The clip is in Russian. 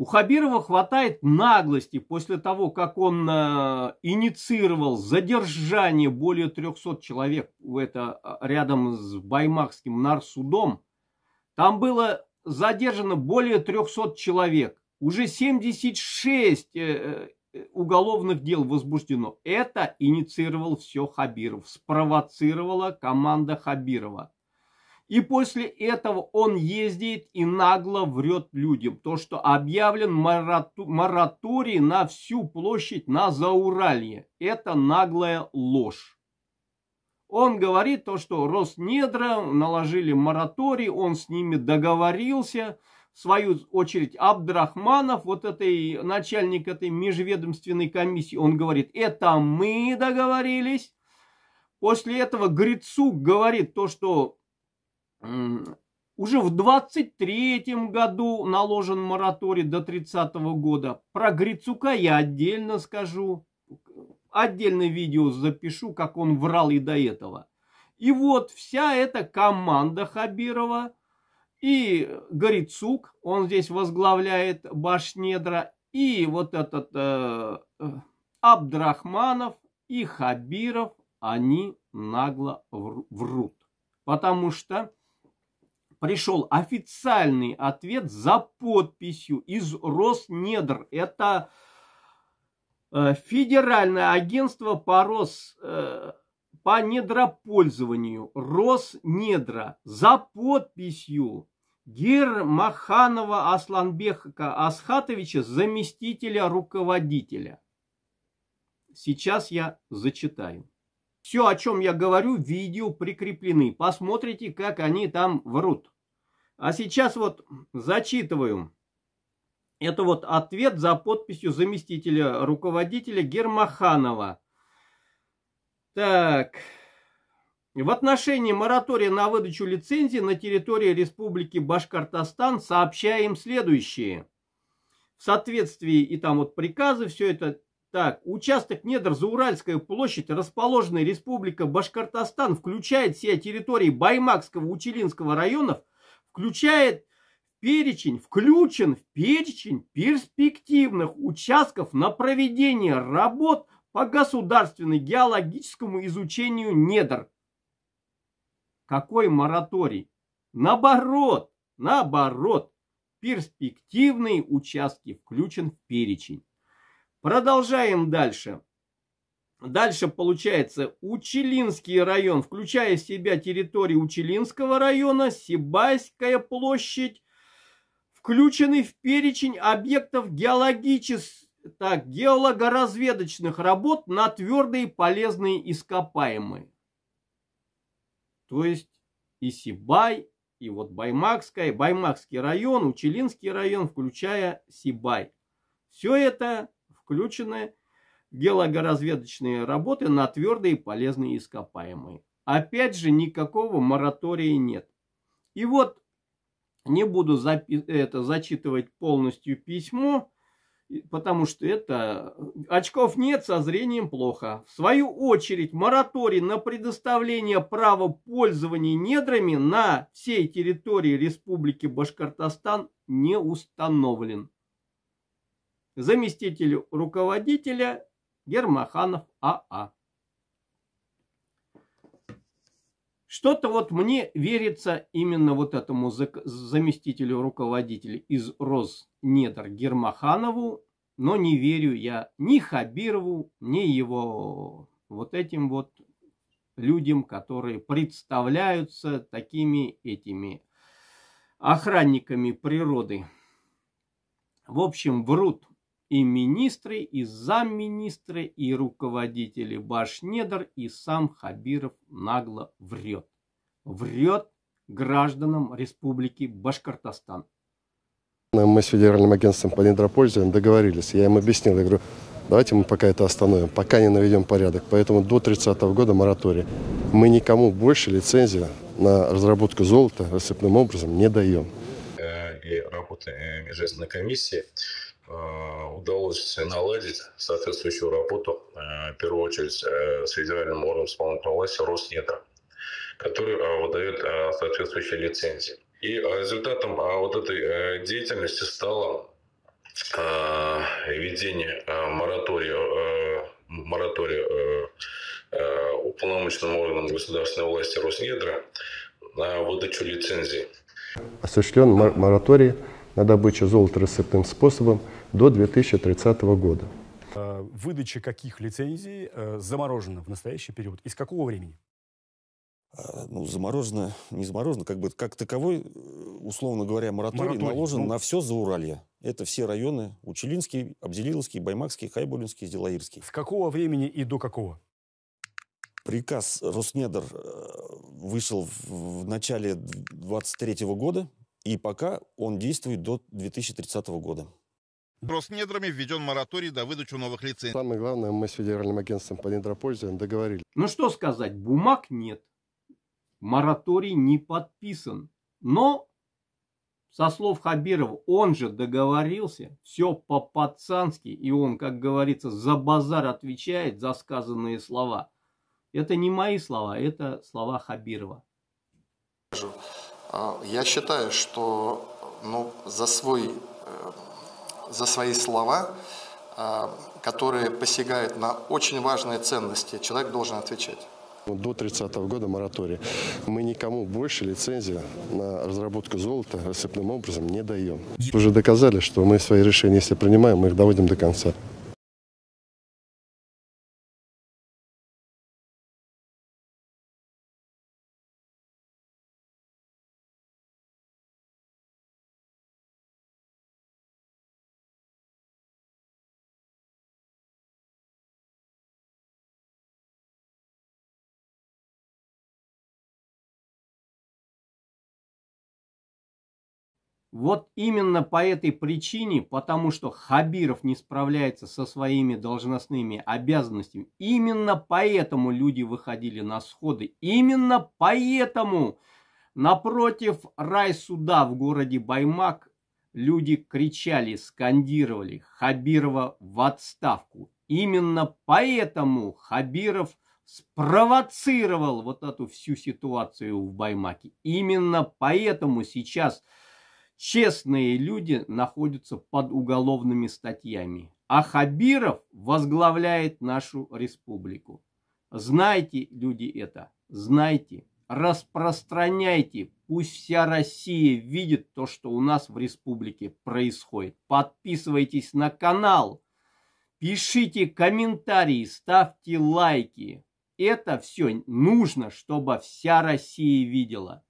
У Хабирова хватает наглости после того, как он э, инициировал задержание более 300 человек в это, э, рядом с Баймакским нарсудом. Там было задержано более 300 человек. Уже 76 э, э, уголовных дел возбуждено. Это инициировал все Хабиров. Спровоцировала команда Хабирова. И после этого он ездит и нагло врет людям. То, что объявлен мораторий на всю площадь на Зауралье. Это наглая ложь. Он говорит то, что Роснедра наложили мораторий, он с ними договорился. В свою очередь Абдрахманов, вот этой начальник этой межведомственной комиссии, он говорит, это мы договорились. После этого Грицук говорит то, что уже в 23-м году наложен мораторий до 30 -го года. Про Грицука я отдельно скажу. Отдельное видео запишу, как он врал и до этого. И вот вся эта команда Хабирова и Грицук, он здесь возглавляет Башнедра, и вот этот э, э, Абдрахманов и Хабиров, они нагло врут. Потому что пришел официальный ответ за подписью из Роснедр. Это э, Федеральное агентство по, Рос, э, по недропользованию Роснедра за подписью Гермаханова Асланбека Асхатовича, заместителя руководителя. Сейчас я зачитаю. Все, о чем я говорю, видео прикреплены. Посмотрите, как они там врут. А сейчас вот зачитываю. Это вот ответ за подписью заместителя руководителя Гермаханова. Так. В отношении моратория на выдачу лицензии на территории Республики Башкортостан сообщаем следующее. В соответствии и там вот приказы, все это так, участок недр Зауральская площадь, расположенная Республика Башкортостан, включает все территории Баймакского, Учелинского районов, включает перечень, включен в перечень перспективных участков на проведение работ по государственному геологическому изучению недр. Какой мораторий? Наоборот, наоборот, перспективные участки включен в перечень. Продолжаем дальше. Дальше получается Учелинский район, включая в себя территорию Учелинского района, Сибайская площадь, включены в перечень объектов геологических, геологоразведочных работ на твердые полезные ископаемые. То есть и Сибай, и вот Баймакская, Баймакский район, Учелинский район, включая Сибай. Все это включены геологоразведочные работы на твердые полезные ископаемые. Опять же, никакого моратория нет. И вот не буду запи- это зачитывать полностью письмо, потому что это очков нет, со зрением плохо. В свою очередь, мораторий на предоставление права пользования недрами на всей территории Республики Башкортостан не установлен заместитель руководителя Гермаханов АА. Что-то вот мне верится именно вот этому заместителю руководителя из Роснедр Гермаханову, но не верю я ни Хабирову, ни его вот этим вот людям, которые представляются такими этими охранниками природы. В общем, врут и министры, и замминистры, и руководители Башнедр, и сам Хабиров нагло врет. Врет гражданам Республики Башкортостан. Мы с Федеральным агентством по недропользованию договорились. Я им объяснил, я говорю, давайте мы пока это остановим, пока не наведем порядок. Поэтому до 30 -го года мораторий. Мы никому больше лицензию на разработку золота рассыпным образом не даем. Э, и работы межведомственной комиссии Э, удалось наладить соответствующую работу, э, в первую очередь, э, с федеральным органом исполнительной власти Роснедра, который выдает соответствующие лицензии. И результатом вот этой деятельности стало введение моратория, моратория уполномоченным органам государственной власти Роснедра на выдачу лицензий. Осуществлен мораторий на добычу золота рассыпным способом до 2030 года. Э, выдача каких лицензий э, заморожена в настоящий период? Из какого времени? А, ну, заморожено, не заморожено, как бы как таковой, условно говоря, мораторий, мораторий наложен ну... на все Зауралье. Это все районы Учелинский, Абзелиловский, Баймакский, Хайбулинский, Зилаирский. С какого времени и до какого? Приказ Роснедр э, вышел в начале 23 года, и пока он действует до 2030 года. Роснедрами введен мораторий до выдачи новых лицензий. Самое главное, мы с Федеральным агентством по недропользованию договорились. Ну что сказать, бумаг нет, мораторий не подписан. Но, со слов Хабирова, он же договорился, все по-пацански, и он, как говорится, за базар отвечает за сказанные слова – это не мои слова, это слова Хабирова. Я считаю, что ну, за, свой, э, за свои слова, а, которые посягают на очень важные ценности, человек должен отвечать. До 30 -го года мораторий. Мы никому больше лицензию на разработку золота рассыпным образом не даем. Уже доказали, что мы свои решения, если принимаем, мы их доводим до конца. Вот именно по этой причине, потому что Хабиров не справляется со своими должностными обязанностями, именно поэтому люди выходили на сходы, именно поэтому напротив райсуда в городе Баймак люди кричали, скандировали Хабирова в отставку. Именно поэтому Хабиров спровоцировал вот эту всю ситуацию в Баймаке. Именно поэтому сейчас честные люди находятся под уголовными статьями. А Хабиров возглавляет нашу республику. Знайте, люди, это. Знайте. Распространяйте. Пусть вся Россия видит то, что у нас в республике происходит. Подписывайтесь на канал. Пишите комментарии, ставьте лайки. Это все нужно, чтобы вся Россия видела.